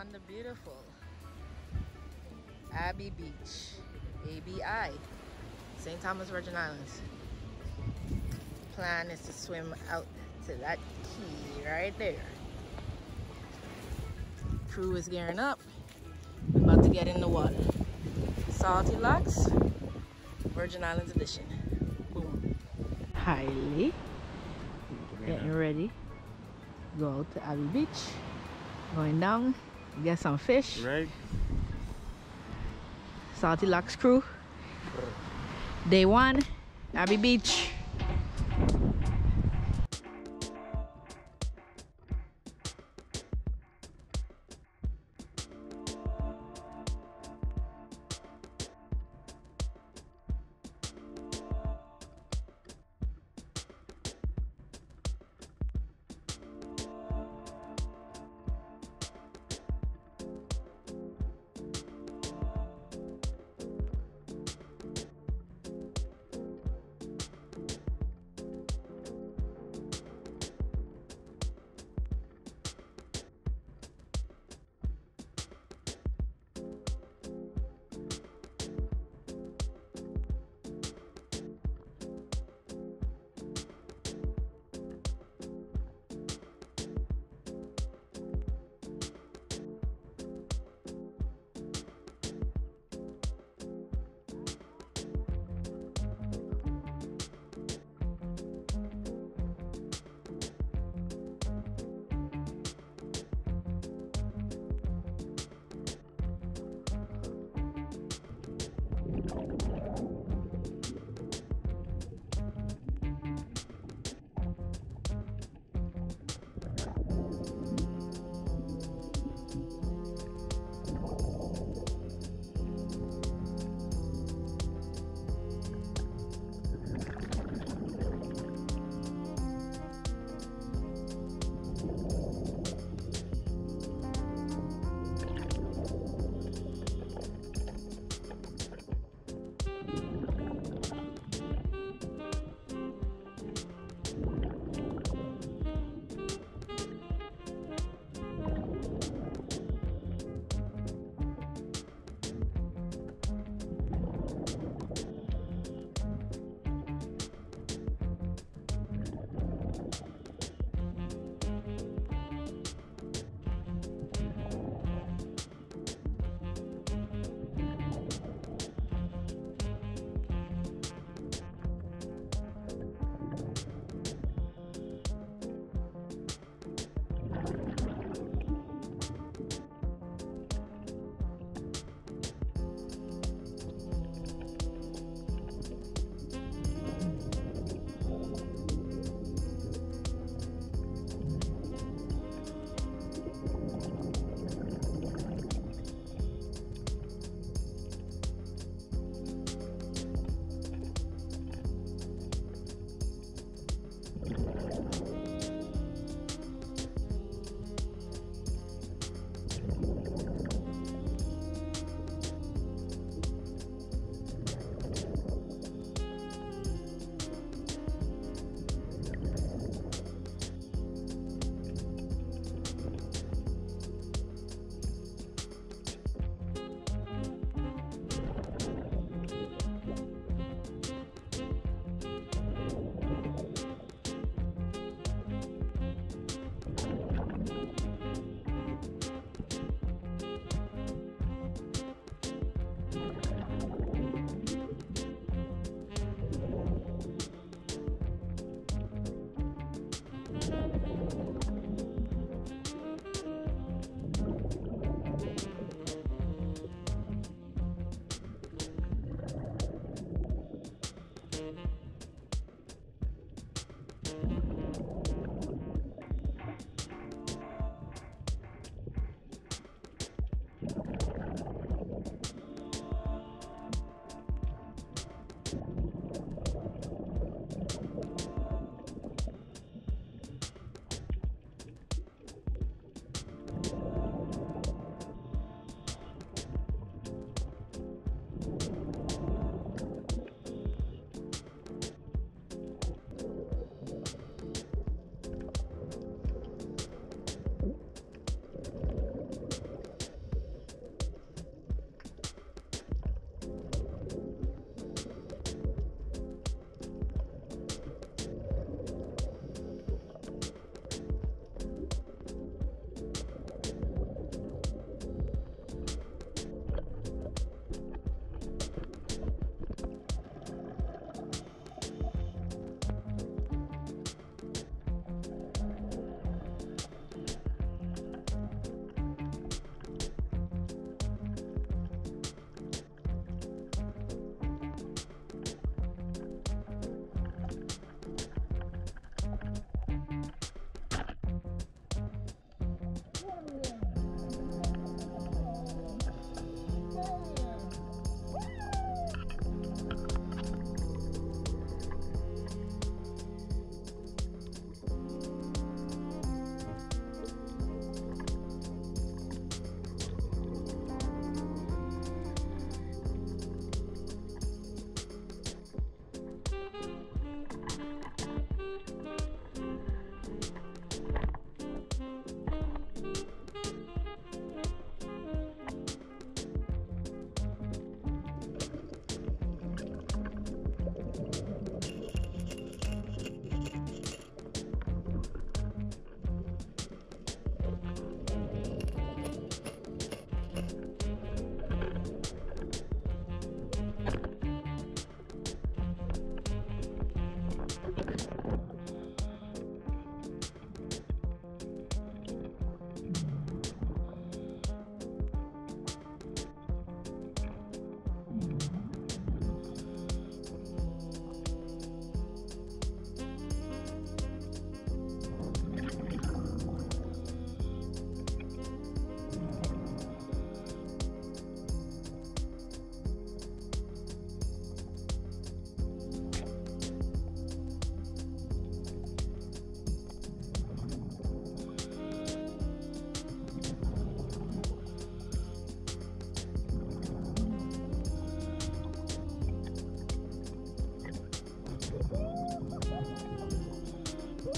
on the beautiful Abi Beach, ABI, St. Thomas Virgin Islands. Plan is to swim out to that key right there. Crew is gearing up. We're about to get in the water. Salty Locs, Virgin Islands edition. Boom. Highly getting ready. Go out to Abi Beach. Going down, get some fish. Right. Salty Locs crew. Day one, Abi Beach.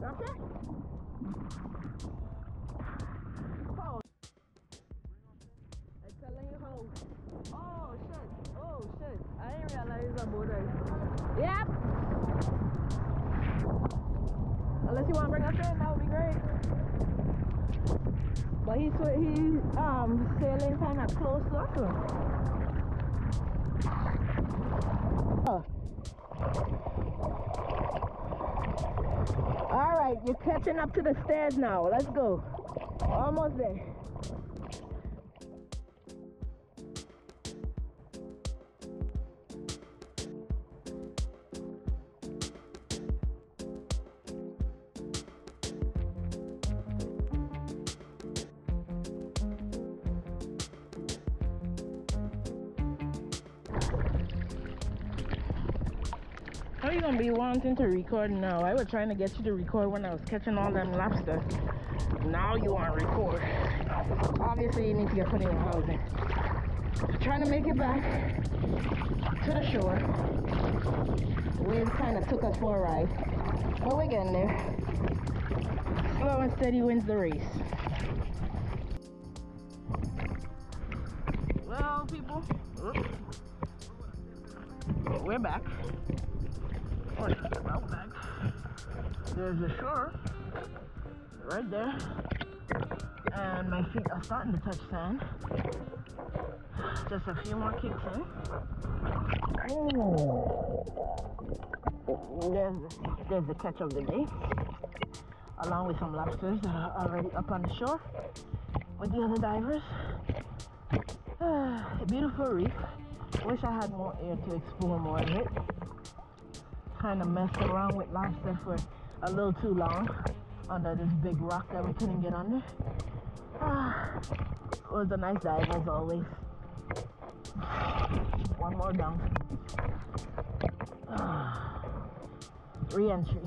Okay. Oh. It's a lane hole. Oh shit. Oh shit. I didn't realize it's a border. Yep. Unless you want to bring us in, that would be great. But he's he's um sailing kind of close circle. Oh. All right, you're catching up to the stairs now. Let's go. Almost there. How you gonna be wanting to record now? I was trying to get you to record when I was catching all them lobsters. Now you want to record. Obviously you need to get put in your housing. Trying to make it back to the shore. The wind kind of took us for a ride. But we're getting there. Slow and steady wins the race. Well, people, we're back. There's the shore right there, and my feet are starting to touch sand. Just a few more kicks in. Oh. There's, there's the catch of the day, along with some lobsters that are already up on the shore with the other divers. a beautiful reef. Wish I had more air to explore more of it kind of messed around with lobster for a little too long under this big rock that we couldn't get under. Ah, it was a nice dive as always. One more down. Ah, Re-entry.